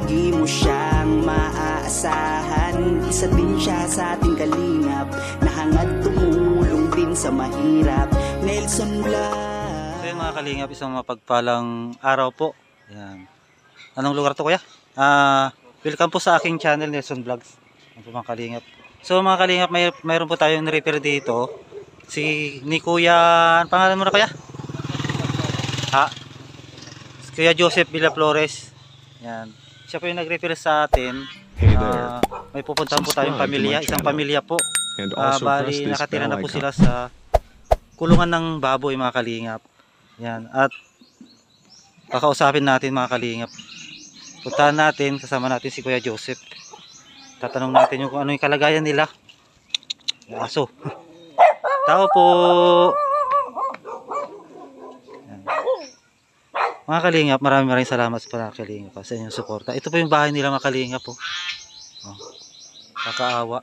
lagi mo siyang maaasahan Isa din siya sa ating kalingap Na hangad tumulong din sa mahirap Nelson Blas So mga kalingap, isang mapagpalang araw po. Yan. Anong lugar to kuya? Ah, welcome po sa aking channel Nelson Vlogs. Po mga kalingap. So mga kalingap, may mayroon po tayong repair dito. Si ni Kuya, ano pangalan mo na kuya? Ha? Kuya Joseph Villaflores. Yan. Siya po yung nag-repair sa atin. Hey there. Ah, may pupuntahan po tayong pamilya, isang pamilya po. And Ah, also press bali, nakatira na po icon. sila sa kulungan ng baboy mga kalingap. Yan. At kakausapin natin mga kalingap. Puntahan natin, kasama natin si Kuya Joseph. Tatanong natin yung kung ano yung kalagayan nila. Aso. Tao po. Yan. Mga kalingap, maraming maraming salamat sa mga kalingap ah, sa inyong suporta. Ito po yung bahay nila mga kalingap po. Oh. Kakaawa.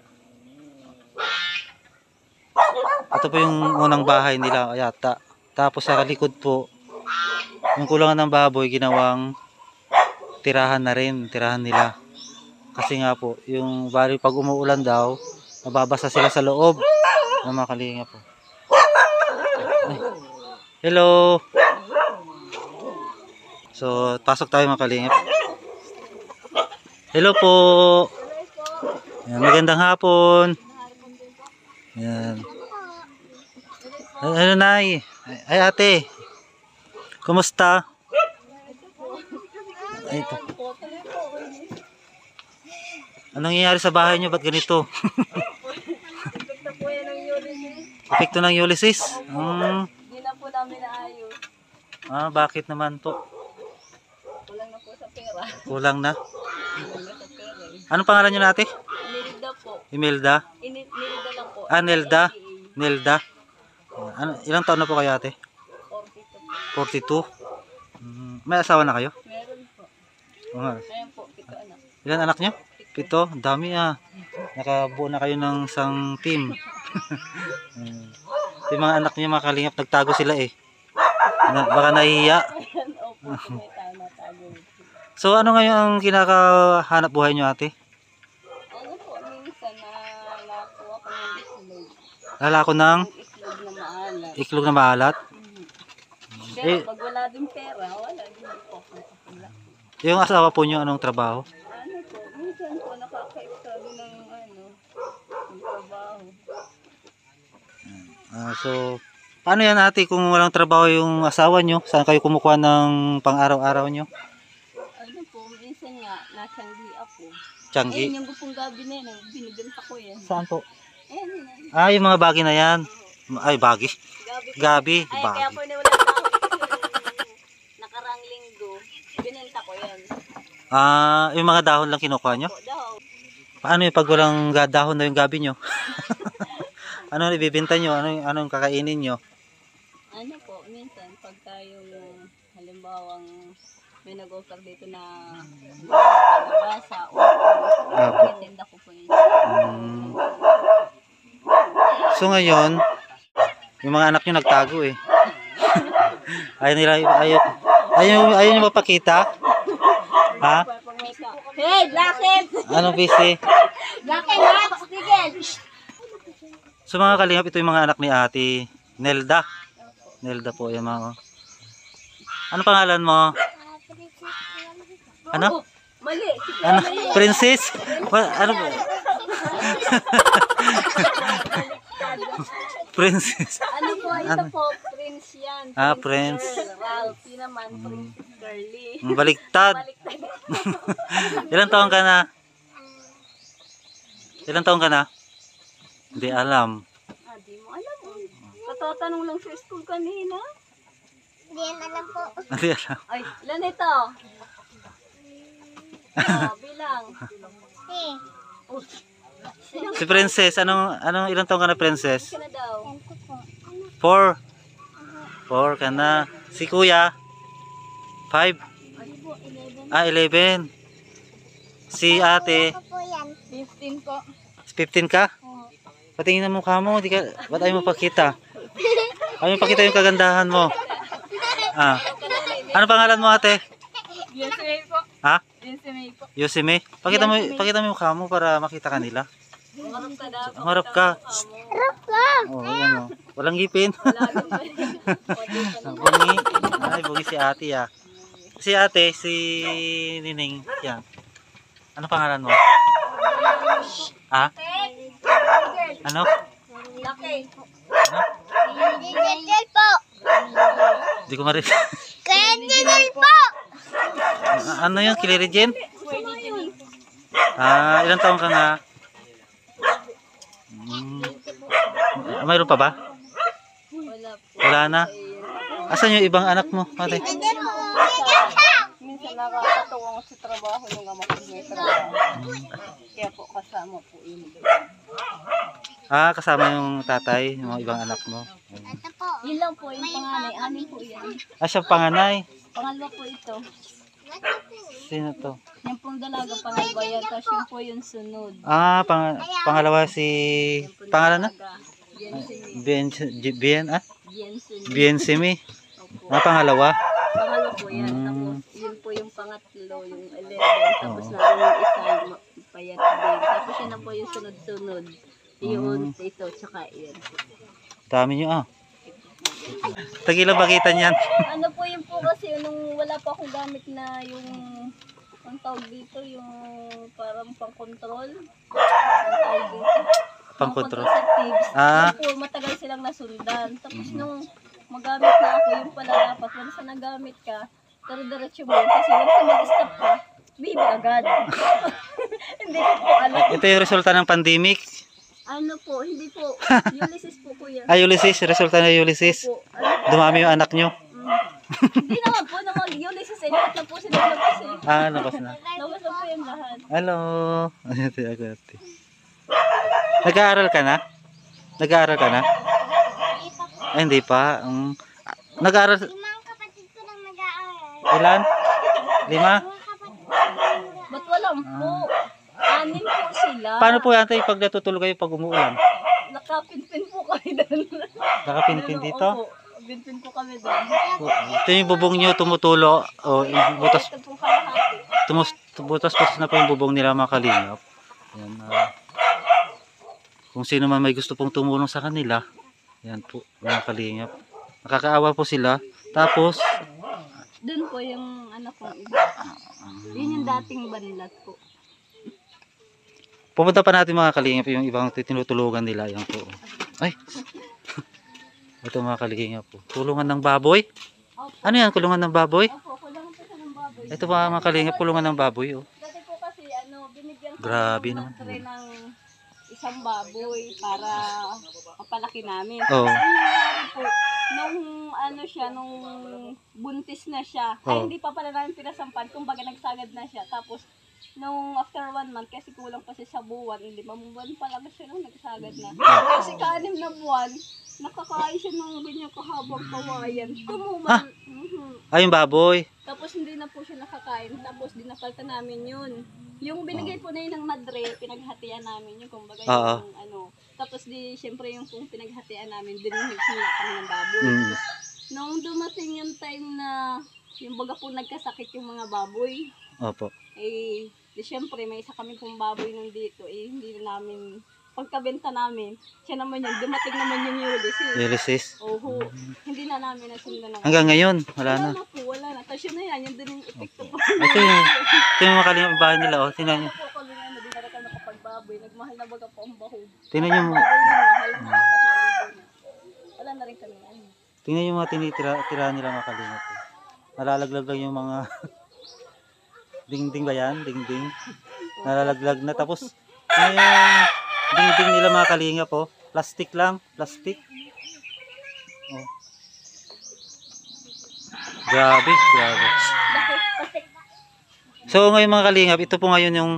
Ito po yung unang bahay nila yata. Tapos sa likod po, yung kulangan ng baboy ginawang tirahan na rin, tirahan nila. Kasi nga po, yung bali pag umuulan daw, mababasa sila sa loob. Mga kalinga po. Ay. Hello! So, pasok tayo mga kalingap. Hello po! Yan, magandang hapon. Yan. Ay, ano nay? Ay, ate. Kumusta? Ay, ito. Anong nangyayari sa bahay niyo? Ba't ganito? Epekto ng Ulysses? Hmm. Hindi na po namin naayos. Ah, bakit naman po? Kulang na po sa pera. Kulang na. Anong pangalan niyo nate? Inilda po. Imelda? Nilda lang po. Ah, Nelda? Ano, ilang taon na po kayo ate? 42 po. 42? Mm, may asawa na kayo? Meron po. Nga. Ayan po, pito anak. Ilan anak niyo? Pito? Dami ah. Nakabuo na kayo ng isang team. Mm. Yung mga anak niyo mga kalingap, nagtago sila eh. Na, baka nahihiya. Opo. So ano ngayon ang kinakahanap buhay niyo ate? Ano po, minsan na nakuha ko ng itlog. Lalako ng Itlog na maalat. iklog na maalat. Pero Eh. pag wala din pera, wala din po. Wala. Yung asawa po niyo anong trabaho? Ano po, minsan po nakaka-extra din ng ano, ng trabaho. Ah, so paano yan ate kung walang trabaho yung asawa niyo? Saan kayo kumukuha ng pang-araw-araw niyo? Ano po, minsan nga, nasanggi Tianggi? Ayun, yung gupong gabi na yun, binibenta ko yan. Saan po? Ayan, yun. Ah, yung mga bagi na yan. Ay, bagi. Gabi. Gabi. Ay, Bagi. kaya po niwala ako. Nakarang linggo, binenta ko yan. Ah, yung mga dahon lang kinukuha nyo? Po daw. Paano yung pag walang dahon na yung gabi nyo? ano ibibenta nyo? Ano, yung- anong kakainin nyo? Nag-offer dito na pagbasa o ko po yun. Hmm. So ngayon, yung mga anak nyo nagtago eh. ayaw nila, ayaw, ayaw, ayaw nyo mapakita? Ha? Hey, Blacken! Anong busy? Blacken, Max! Tigil! So mga kalingap, ito yung mga anak ni ate Nelda. Nelda po yung mga. Ano pangalan mo? Ano? Mali! Ano? Princess? Ano ba? Princess. Ano po, ito po, Prince yan. Ah, Prince. Girl. Ralphie naman, Princess Girly. Ang Baliktad. Baliktad. Ilang taon ka na? Ilang taon ka na? Hindi alam. ah, di mo alam. oh. Katatanong lang sa school kanina. Hindi alam. Ay, ilan ito? Oh, bilang. Si Princess, anong, anong ilang taong ka na Princess? Ka na daw. Four. Four ka na. Si Kuya? Five? Po, 11. Ah, 11. Si ate? 15 po. 15 ka? Patingin ang mukha mo. Di ka, ba't ayaw mo pakita? Ayaw mo pakita yung kagandahan mo. Ah. Ano pangalan mo ate? Yesime po. Ha? Yesime po. Yosime? Pakita mo, pakita mo yung mukha mo para makita kanila. Umarap ka daw. Umarap ka. Oh, yan oh. Walang ngipin. Bungi. Ay, bungi si ate ah. Si ate, si Nining. Yan. Ano pangalan mo? Ha? Ano? Laki. Ano? Digital po. Hindi ko marinig. Digital po. Ano yun? Kiliri Jen? Ah, ilang taon ka nga? Hmm. Ah, Mayroon pa ba? Wala na. Asan yung ibang anak mo? Ate? Minsan nakakatuwa ko sa trabaho nung ama ko may trabaho. Kaya po kasama po yun. Ah, kasama yung tatay, yung mga ibang anak mo. Ito po. Yun lang po, yung panganay. Anin po yan. Ah, siya panganay. Pangalawa po ito. Sino to? Yan pong dalaga pangalawa yan. Tapos yun po yung sunod. Ah, pang pangalawa si... Pangalan na? Bien, Bien, ah? Bien Simi. Ah, pangalawa. Pangalawa po yan. Mm. Tapos yun po yung pangatlo, yung 11. Tapos naroon yung isa, yung payat din. Tapos yun na po yung sunod-sunod. Yun, ito, tsaka yan. Dami nyo, ah. Tagilang bakitan yan. ano po yun po kasi nung wala pa akong gamit na yung ang tawag dito yung parang pang-control. Ang tawag dito. Pang-control. Ah. Po, matagal silang nasundan. Tapos nung magamit na ako, yung pala dapat, once na nagamit ka, pero diretso mo yun. Kasi once mag-stop ka, bibi agad. hindi ko po alam. Ito yung resulta ng pandemic. Ano po, hindi po. Ulysses po yan. Ah, Ulysses. Resulta ng Ulysses. Po, ano, Dumami yung anak nyo. hindi naman po, nung mag-Ulysses, eh, lahat na po sila labas eh. Ah, labas na. Labas na po yung lahat. Hello. Ate, ako, ate. Nag-aaral ka na? Nag-aaral ka na? Ay, hindi pa. Um, ah, nag-aaral. Limang kapatid ko lang nag-aaral. Ilan? Lima? Mga kapatid ko lang nag-aaral. Ba't walang po? Anim po sila. Paano po yan tayo pag natutulog kayo pag umuulan? Nakapinpin po kami doon. Nakapinpin dito? Opo, pinpin po kami doon. Ito yung bubong nyo tumutulo. O, butas, Ito po kalahati. tumus, butas-butas na po yung bubong nila mga kalingap. Yan, ah. kung sino man may gusto pong tumulong sa kanila, yan po, mga kalingap. Nakakaawa po sila. Tapos, Doon po yung anak kong iba. Yun yung dating banilat po. Pupunta pa natin mga kalingap yung ibang tinutulungan nila. Yan po. Ay! Ito mga kalingap po. Tulungan ng baboy. Ano yan? Kulungan ng baboy? Opo, kulangan po ng baboy. Ito mga mga kalingap, kulungan ng baboy. Oh. Dati po kasi ano, binigyan ko Grabe naman. ng isang baboy para mapalaki namin. Oo. Nangyari po, nung ano siya, nung buntis na siya, ay Oo. hindi pa pala namin pinasampan, kumbaga nagsagad na siya. Tapos, nung after one month, kasi kulang pa siya sa buwan, hindi buwan pa lang siya nung nagsagad na. Kasi kaanim na buwan, nakakain siya ng ganyan kahabang kawayan. Tumuman. Mhm. Ay, yung baboy. Tapos hindi na po siya nakakain. Tapos dinapalta namin yun. Yung binigay po na yun ng madre, pinaghatian namin yun. Kumbaga yung ano. Tapos di, syempre yung kung pinaghatian namin, dinunhig sila kami ng baboy. Mm. Nung dumating yung time na, yung baga po nagkasakit yung mga baboy, Opo. Eh, di syempre may isa kami pong baboy nung dito, eh, hindi na namin, pagkabenta namin, siya naman yun, dumating naman yung Ulysses. Ulysses. Oho, hindi na namin nasundan ng Hanggang ngayon, wala wala na. na po, wala na. Tapos yun na yan, yun din yung epekto po. Ito yung, ito yung mga kalingap bahay nila. Oh. Tingnan kami nga, hindi na nakapagbaboy. Nagmahal na baga po ang bahog. Tingnan na. Na. Wala na rin kami ano. tingnan yung mga tinitira tira nila mga kalingap. Oh. Nalalaglag lang yung mga dingding ba yan? Dingding. Nalalaglag na. Tapos, ano yung dingding nila mga kalingap oh. Plastic lang. Plastic. Oh. Grabe, grabe. So ngayon mga kalingap, ito po ngayon yung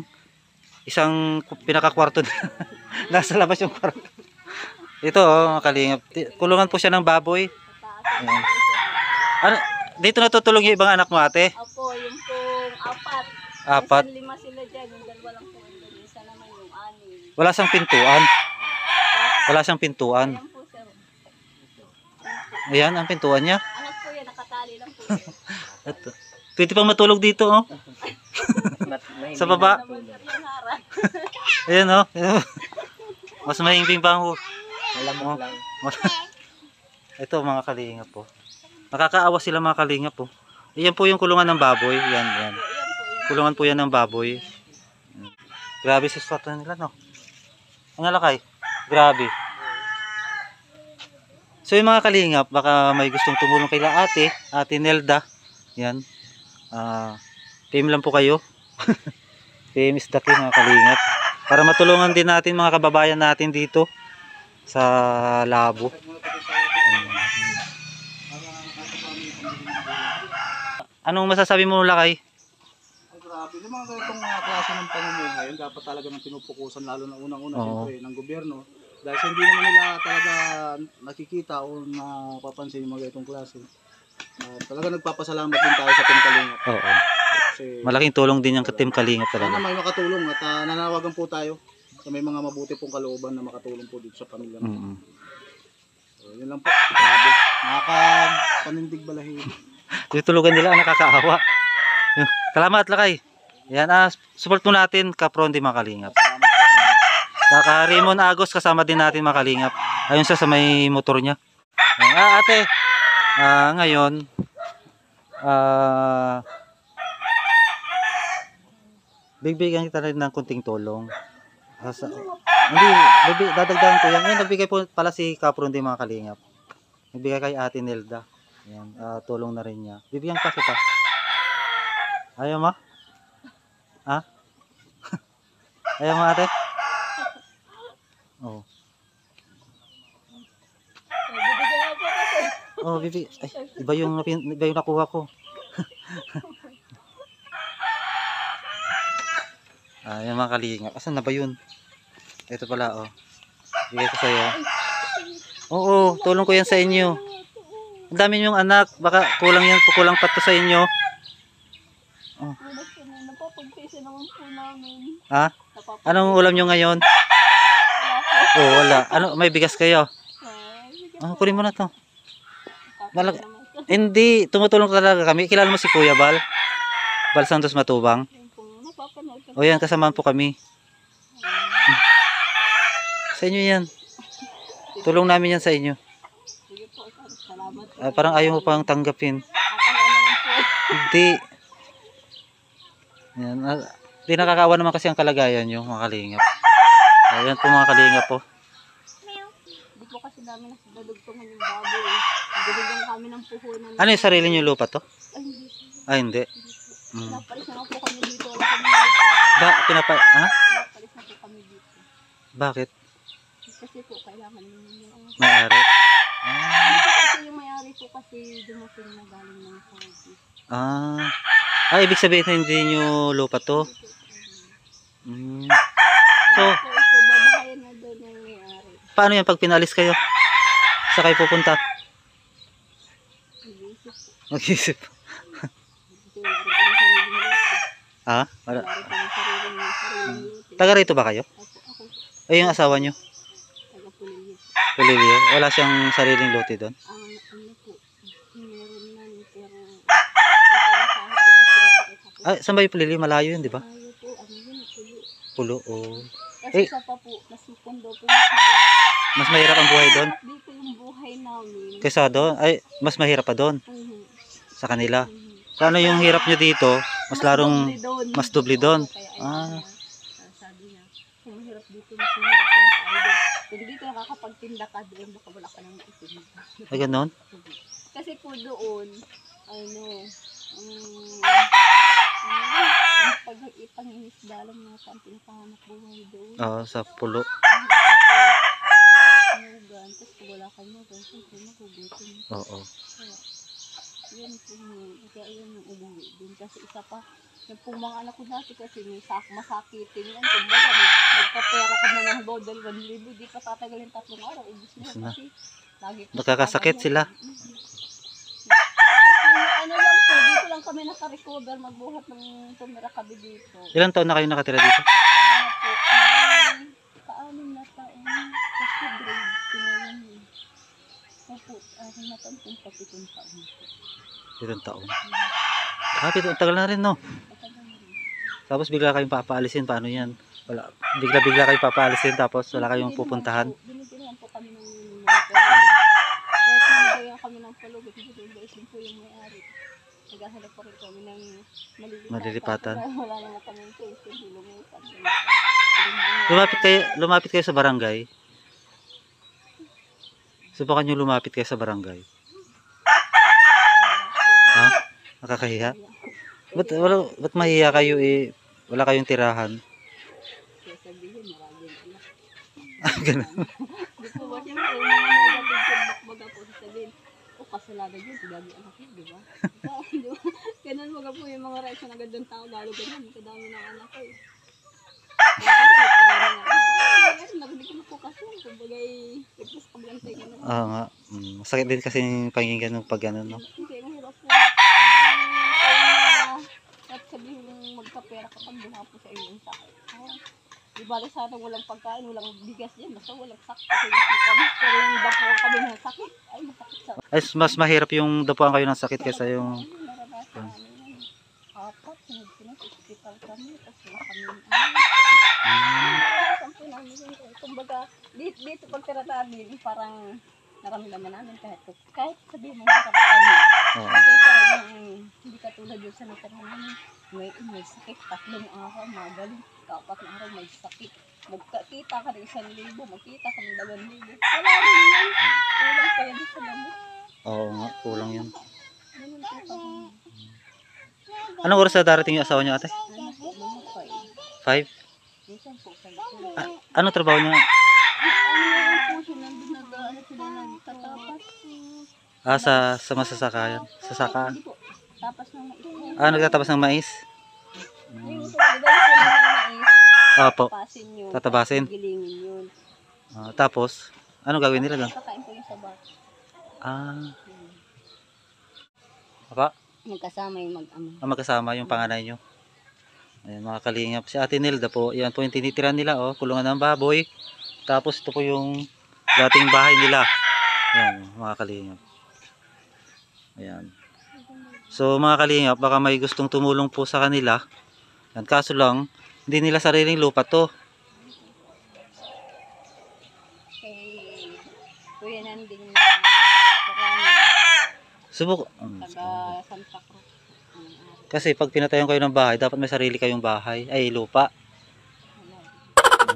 isang pinakakwarto na. Nasa labas yung kwarto. Ito oh, mga kalingap. Kulungan po siya ng baboy. Ano, dito natutulog yung ibang anak mo ate? Opo, pong apat. Minsan lima sila dyan, yung dalawa lang po andun. Isa naman yung anim. Wala siyang pintuan. Wala siyang pintuan. Ayan po sir. Ayan, ang pintuan niya. Anak po yan, nakatali lang po yan. Ito. Pwede pang matulog dito, oh. Sa baba. Naman sir yung harap. Ayan, oh. Mas mahimbing pa ako. Malamok lang. Ito, mga kalingap po. Nakakaawa sila mga kalingap po. Iyan po yung kulungan ng baboy. Yan, yan. Kulungan po yan ng baboy. Grabe sa spot nila, no? Ang alakay. Grabe. So yung mga kalingap, baka may gustong tumulong kay ate, ate Nelda. Yan. Ah, team lang po kayo. team is the king, mga kalingap. Para matulungan din natin mga kababayan natin dito sa labo. Anong masasabi mo lakay? Grabe. Yung mga ganitong mga klase ng pamumuhay, yun dapat talaga ng pinupukusan lalo na unang-una Oo. siyempre ng gobyerno. Dahil sa hindi naman nila talaga nakikita o napapansin yung mga ganitong klase. Ah, talaga nagpapasalamat din tayo sa Team Kalingap. Oo. Kasi Malaking tulong din yung team kalingap sana talaga. may makatulong at ah, nanawagan po tayo sa may mga mabuti pong kalooban na makatulong po dito sa pamilya. Mm. natin. So, yun lang po. Grabe. Nakakapanindig balahin. Tutulugan nila ang nakakaawa. Salamat lakay. Yan ah, support mo natin kapron di makalingap. Saka Raymond Agos kasama din natin makalingap. Ayun siya sa may motor niya. Ayan, Ah, ate. Ah, ngayon ah bibigyan kita rin ng kunting tulong. Ah, sa- hindi, bibi- dadagdagan ko yan. Ngayon, nagbigay po pala si Kapron di mga kalingap. Nagbigay kay Ate Nelda. Ayan, ah, tulong na rin niya. Bibigyan pa kita. Ayaw mo? Ha? Ayaw mo ate? Kasi. Oh, bibi. Ay, iba yung iba yung nakuha ko. ah, yung mga kalingap. Asan na ba yun? Ito pala, oh. Bigay ko sa'yo. Oo, tulong ko yan sa inyo. Ang dami yung anak. Baka kulang yan, kulang pa sa inyo. Na, napapagpisa naman po namin. Ha? Napapag- Anong ulam nyo ngayon? Wala po. Oh, wala. Ano, may bigas kayo? Ah, kunin mo na to. Malag-. Hindi, tumutulong talaga kami. Kilala mo si Kuya Bal? Bal Santos Matubang. O yan, kasamahan po kami. Sa inyo yan. Tulong namin yan sa inyo. Sige po. Salamat. Ah, parang ayaw mo pang tanggapin. Hindi. Yan. ah, Hindi nakakawa naman kasi ang kalagayan nyo, mga kalingap. Ayan po mga kalingap po. Hindi po kasi namin nasadadugtungan yung baboy. Nagdudugtong kami ng puhunan. Ano yung sarili nyo lupa to? Ay, hindi po. Ah, hindi. Mm. Napalis na po kami dito. Wala kami nalipatan. Ba, pinapa... Ha? Napalis na po kami dito. Bakit? Kasi po, kailangan yung... May-ari. Ah. Kasi yung may-ari po kasi dumating na galing ng Saudi. Ah. Ah, ibig sabihin hindi nyo lupa to? Mm. So, paano yan pag pinalis kayo? Sa kayo pupunta? Mag-isip. Kasi wala. Taga rito ba kayo? Ay, yung asawa nyo? taga Pulilio. Wala siyang sariling lote doon? Ang ano po, meron man, pero yung pamasahe po kasi Ay, saan ba yung Pulilio? Malayo yun, di ba? Ayaw po, ano yun, tuyo. Pulo, oh. Kasi Eh. sa pa po, mas mukundo po, mas mahirap. Mas mahirap ang buhay doon? Dito yung buhay namin. Kaysa doon? Ay, mas mahirap pa doon Mhm, sa kanila. mhm. Ano yung hirap nyo dito? Mas larong... doble doon. mas doble doon. Oo, kaya Ah. ayaw niya. Ah, sabi niya, kung mahirap dito, mas mahirap doon. Kung dito nakakapagtinda ka doon, baka wala ka nang itinda. Ay, ganun? Kasi po doon, ano, um, um, pag ipangingisda lang na ang pinakahanap buhay doon. Oo, sa pulo. Ang tapos, kung wala ka nugan, siyempre magugutom. Oo. Kaya, yun yan po yung, kaya yan yung umuwi din. Kasi isa pa, yung pong mga anak ko dati kasi may sak masakitin yan. Kumbaga, may- magkapera ka na ng bodel 1,000, di pa tatagalin tatlong araw. Ubus na Ubus na. kasi lagi sa sila. Mhm. Kasi ano lang lang kami naka-recover, magbuhat ng tumira kami dito. Ilang taon na kayo nakatira dito? Ano po, may kaanim na taon, kasi grade na yun eh. Opo, anim na taon, kung patitong taon po. Taon? Ah, tagal na rin, no? Matagal na rin. Tapos bigla kayong papaalisin, paano yan? Wala, bigla-bigla kayong papaalisin, tapos wala kayong pupuntahan. Binibigyan po kami ng monitoring. Kaya kami ng palugot, binibigyan po yung may-ari. Naghahanap po rin kami ng malilipatan. Wala naman kami place, hindi lumipat. Lumapit kayo, lumapit kayo sa barangay. Subukan nyo lumapit kayo sa barangay. Ha? Nakakahiya? Ba't, wala, ba't mahiya kayo eh? Wala kayong tirahan. Sabihin, maraming anak. Ah, Ganun. Po ba siyempre, yung mga negative feedback baga po sasabihin, o kasalanan yun, gagi anak yun, di ba? Di ba? Ganun baga po yung mga reaction agad ng tao, lalo ganyan, kadami ng anak ko eh. Eh. Oo nga. Mm, masakit din kasi yung panginggan ng pag ano, no? Hindi, mahirap po. At sabihin magkapera ka pag buha po sa inyong sakit. Di ba sana walang pagkain, walang bigas yan, basta walang sakit. Kasi kami, pero yung dapo kami ng sakit, ay masakit sa Ay, mas mahirap yung dapuan kayo ng sakit kaysa yung... Apat, sunod-sunod, hospital kami, tapos wala kami? Kumbaga, dito, dito pag tira namin, parang naramdaman namin kahit, kahit sabihin mo kami. Kasi parang yung, hindi katulad yung sa natin namin, may, may sakit, tatlong araw, magaling, kapat na araw may sakit. Magkakita ka ng isang libo, magkita ka ng dalawang libo. Wala rin yan. Kulang pa yan sa gamot. Oo nga, kulang kami. Anong oras na darating yung asawa niyo ate? Ano five. Anong trabaho niya? Ano ano. Ah, sa, sa masasakayan. Sa tapas ng mais. Ah, nagtatabas ng mais. Ayun po, dahil po ng mais, Opo. tapasin yun. Tatabasin. tapos Gilingin yun. Ah, tapos, ano gagawin nila doon? Kakain po yung sabat. Ah. Apa? Magkasama yung mag-ano. Ah, magkasama yung panganay nyo. Ayan, mga kalingap. Si Ate Nilda po, yan po yung tinitira nila, oh. Kulungan ng baboy. Tapos, ito po yung dating bahay nila. Ayan, mga kalingap. Ayan. So, mga kalingap, baka may gustong tumulong po sa kanila. Yan, kaso lang, hindi nila sariling lupa to. Kuya Nanding na Subok. taga Santa Cruz. Ang ari. Kasi pag pinatayan kayo ng bahay, dapat may sarili kayong bahay. Ay, lupa.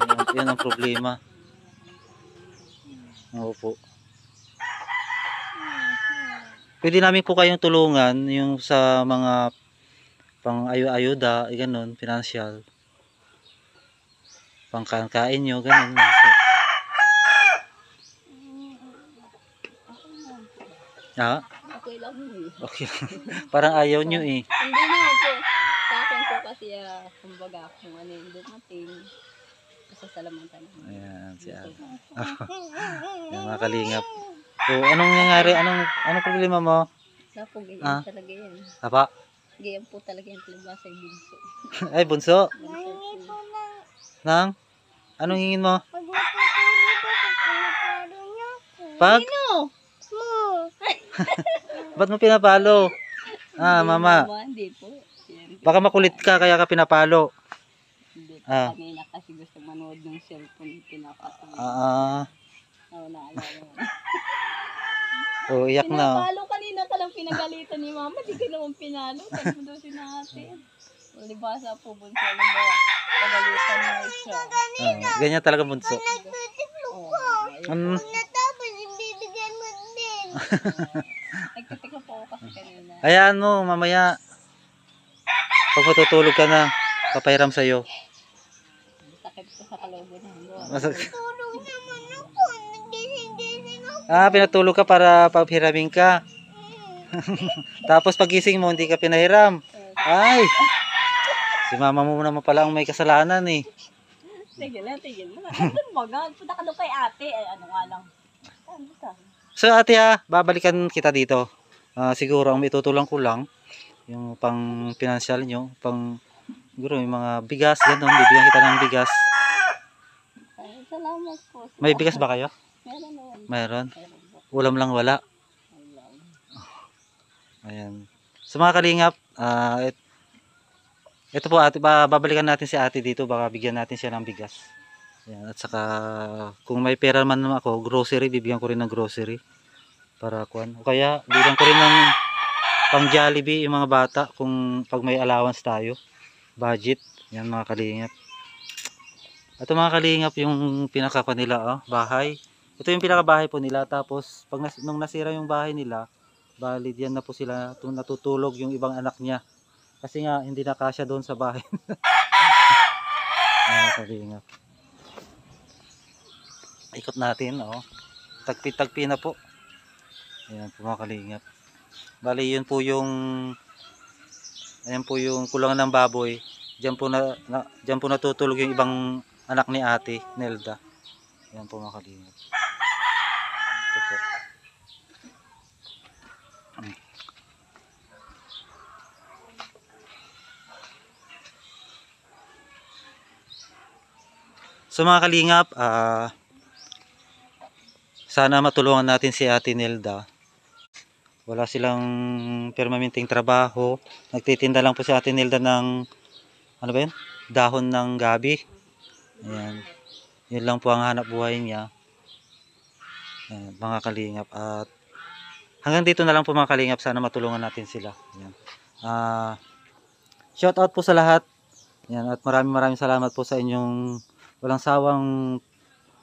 Yan, yan ang problema. Oo po. Pwede namin po kayong tulungan yung sa mga pang ayo-ayuda, eh, ganun, financial. Pang kain nyo, ganun. So, ah, Okay lang yun eh. okay. Parang ayaw nyo eh. Hindi naman po. Sa akin po kasi, ah, kumbaga, kung ano yung dumating, pasasalamatan naman. Ayan, si Ate. Yan, mga kalingap. So, anong nangyari? Anong, anong problema mo? Sa po, ganyan Ah. talaga yan. Apa? Ganyan po talaga yung palibasa yung binso. Ay, bunso. Bunso po. Nang? Anong hingin mo? Pag matutulog ko, pag pinapalo niyo ako. Pag? Sino? Mo. Ba't mo pinapalo? Ah, mama. Hindi po. Siyempre. Baka makulit ka kaya ka pinapalo. Hindi po. Ah. Kanina kasi gusto manood ng cellphone pinapatulog. Ah, Oo, naalala mo. oh, iyak na. oh. Pinapalo kanina ka lang pinagalitan ni mama. Di ka naman pinalo. Sabi mo daw si natin. Walibasa po, bunso. Mo, pagalitan mo siya. Ah, ganyan talaga bunso. Oo. Um, Natapos, ibibigyan mo din. Nagtitik po ako kasi kanina. Ayan mo, mamaya. Pag matutulog ka na, papairam sa'yo. Sakit ko sa kalooban ng ah, pinatulog ka para paghiramin ka. Tapos pagising mo, hindi ka pinahiram. Ay! Si mama mo naman pala ang may kasalanan eh. Tigil na, tigil na. Ano mo? Punta ka doon kay ate. Ay, ano nga lang. So ate ha, babalikan kita dito. Ah, siguro ang itutulong ko lang, yung pang financial nyo, pang siguro yung mga bigas, ganun, bibigyan kita ng bigas. Ay, salamat po. May bigas ba kayo? Meron. Meron. Ulam lang wala. Ayan. Sa mga kalingap, ah, et, ito po ate, ba- babalikan natin si ate dito, baka bigyan natin siya ng bigas. Ayan. At saka, kung may pera man naman ako, grocery, bibigyan ko rin ng grocery. Para kuan. O kaya, bigyan ko rin ng pang Jollibee yung mga bata kung pag may allowance tayo. Budget. Yan mga kalingap. Ito mga kalingap yung pinaka nila, oh, bahay. Ito yung pinakabahay po nila. Tapos, pag nas- nung nasira yung bahay nila, bali diyan na po sila natutulog yung ibang anak niya. Kasi nga, hindi na kasya doon sa bahay. ah, kalingap. Ikot natin, oh. Tagpi-tagpi na po. Ayan po mga kalingap. Bali, yun po yung ayan po yung kulangan ng baboy. Diyan po na, na diyan po natutulog yung ibang anak ni Ate Nelda. Ayan po mga kalingap. So mga kalingap, ah sana matulungan natin si Ate Nelda. Wala silang permanenteng trabaho. Nagtitinda lang po si Ate Nelda ng ano ba yun? Dahon ng gabi. Ayan. Yun lang po ang hanap buhay niya. Ayan, mga kalingap. At hanggang dito na lang po mga kalingap. Sana matulungan natin sila. Ayan. Ah, shout out po sa lahat. Ayan, at maraming maraming salamat po sa inyong walang sawang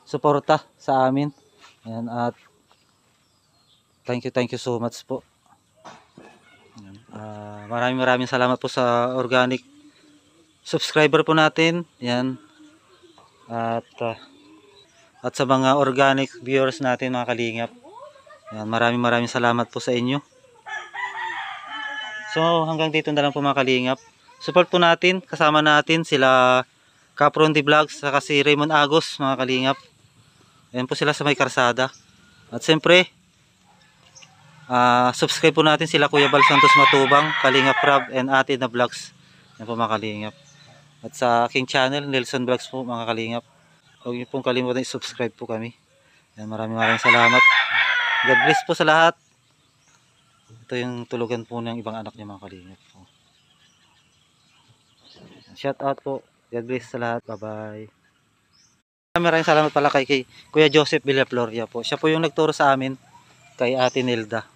suporta sa amin. Ayan, at thank you, thank you so much po. Ayan, ah, maraming maraming salamat po sa organic subscriber po natin. Yan. At ah, at sa mga organic viewers natin mga kalingap. Yan, maraming maraming salamat po sa inyo. So hanggang dito na lang po mga kalingap. Support po natin, kasama natin sila Capron D Vlogs saka si Raymond Agos mga kalingap. Ayan po sila sa may karsada. At siyempre, ah, subscribe po natin sila Kuya Bal Santos Matubang, Kalingap Rob and Ate na Vlogs. Yan po mga kalingap. At sa aking channel, Nelson Vlogs po mga kalingap. Huwag niyo pong kalimutan i-subscribe po kami. Yan, maraming maraming salamat. God bless po sa lahat. Ito yung tulugan po ng ibang anak niya mga kalingap. Oh. Shout out po. God bless sa lahat. Bye-bye. Maraming salamat pala kay, kay Kuya Joseph Villafloria po. Siya po yung nagturo sa amin kay Ate Nelda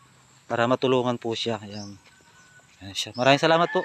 para matulungan po siya. Ayan. Ayan siya. Maraming salamat po.